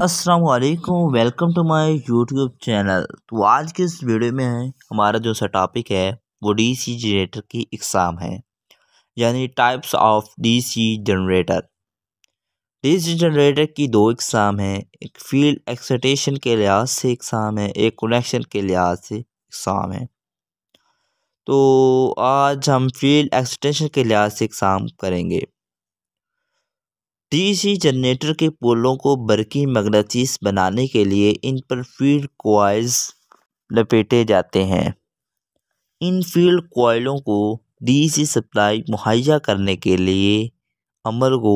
अस्सलाम वालेकुम to my YouTube channel तो आज के इस वीडियो में हमारा जो सा टॉपिक है, वो डीसी जनरेटर की इकसाम है। यानी types of DC generator DC generator की दो इकसाम हैं, एक फ़ील्ड एक्सटेशन के लिहाज से इकसाम है, एक कनेक्शन के लिहाज से इकसाम है। तो आज हम फ़ील्ड एक्सटेंशन के लिहाज से एग्ज़ाम करेंगे। डीसी जनरेटर के पोलों को बरकी मगनातीस बनाने के लिए इन पर फ़ील्ड कोयल्स लपेटे जाते हैं। इन फ़ील्ड कोयलों को डीसी सप्लाई मुहैया करने के लिए अमल को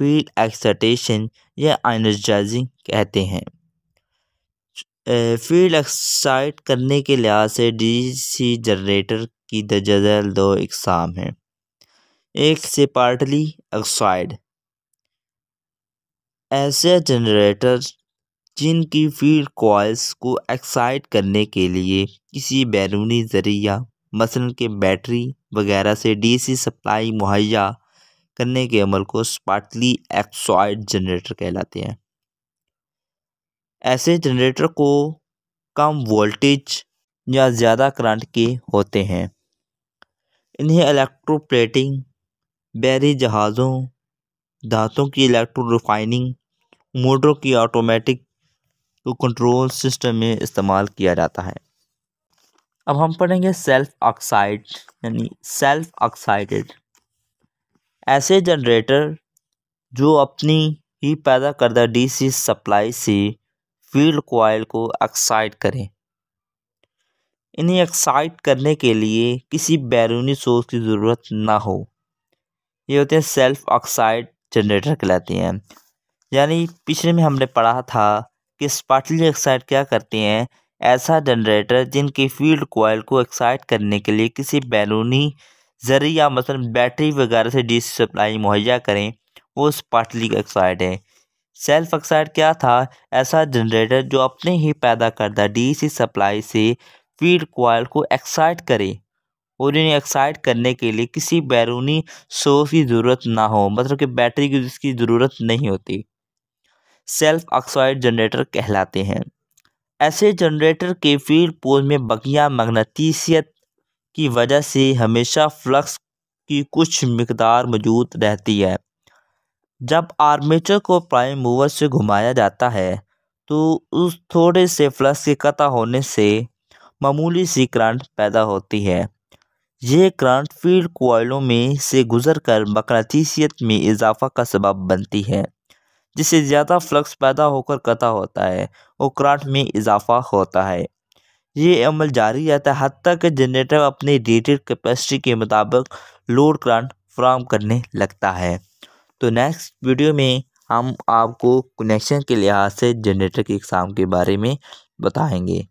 फ़ील्ड एक्साइटेशन या एनर्जाइजिंग कहते हैं। फ़ील्ड एक्साइट करने के लिहाज से डीसी जनरेटर की दजल दो इकसाम हैं। एक से पार्टली एक्साइड ऐसे जनरेटर जिनकी फ़ील्ड कॉइल्स को एक्साइट करने के लिए किसी बैरूनी ज़रिया, मसलन के बैटरी वगैरह से डीसी सप्लाई मुहैया करने के अमल को स्पार्टली एक्साइड जनरेटर कहलाते हैं। ऐसे जनरेटर को कम वोल्टेज या ज़्यादा करंट के होते हैं। इन्हें इलेक्ट्रोप्लेटिंग बैरी जहाज़ों धातों की इलेक्ट्रो रिफाइनिंग मोटरों की ऑटोमेटिक को कंट्रोल सिस्टम में इस्तेमाल किया जाता है। अब हम पढ़ेंगे सेल्फ ऑक्साइड यानी सेल्फ ऑक्साइडेड ऐसे जनरेटर जो अपनी ही पैदा करदा डीसी सप्लाई से फ़ील्ड कोयल को ऑक्साइड करें। इन्हें एक्साइट करने के लिए किसी बैरूनी सोर्स की ज़रूरत ना हो। ये होते हैं सेल्फ ऑक्साइड जनरेटर कहलाते हैं। यानी पिछले में हमने पढ़ा था कि स्पार्टली एक्साइट क्या करते हैं? ऐसा जनरेटर जिनकी फ़ील्ड कोयल को एक्साइट करने के लिए किसी बैलूनी ज़रिया मतलब बैटरी वगैरह से डीसी सप्लाई मुहैया करें, वो स्पार्टली एक्साइड है। सेल्फ एक्साइड क्या था? ऐसा जनरेटर जो अपने ही पैदा करदा डीसी सप्लाई से फ़ील्ड कोयल को एक्साइट करे और इन्हें एक्साइट करने के लिए किसी बैरूनी सोर्स की ज़रूरत ना हो मतलब कि बैटरी की जिसकी ज़रूरत नहीं होती। सेल्फ ऑक्साइड जनरेटर कहलाते हैं। ऐसे जनरेटर के फ़ील्ड पोल में बकिया मगनतीसियत की वजह से हमेशा फ्लक्स की कुछ मकदार मौजूद रहती है। जब आर्मेचर को प्राइम मूवर से घुमाया जाता है तो उस थोड़े से फ्लक्स के कता होने से मामूली सी करंट पैदा होती है। ये करंट फ़ील्ड कोयलों में से गुजर कर में इजाफा का सबब बनती है। जिससे ज़्यादा फ्लक्स पैदा होकर कता होता है और करंट में इजाफा होता है। ये अमल जारी रहता है हती कि जनरेटर अपनी रेटेड कैपेसिटी के मुताबिक लोड करंट फ्राहम करने लगता है। तो नेक्स्ट वीडियो में हम आपको कनेक्शन के लिहाज से जनरेटर की इकसाम के बारे में बताएँगे।